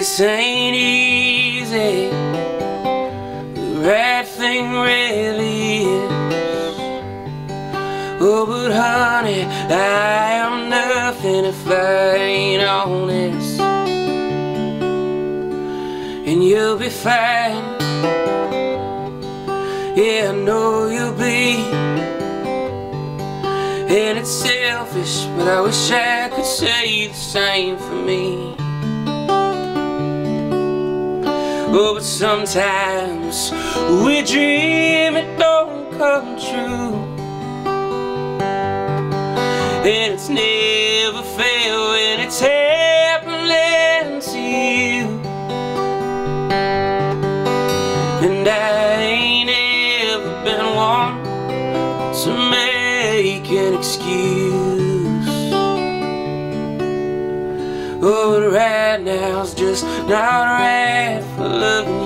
This ain't easy. The right thing really is. Oh, but honey, I am nothing if I ain't honest. And you'll be fine. Yeah, I know you'll be And it's selfish, but I wish I could say the same for me. Oh, but sometimes we dream it don't come true. And it's never failed when it's happening to you. And I ain't ever been one to make an excuse. Oh, right now's just not right for loving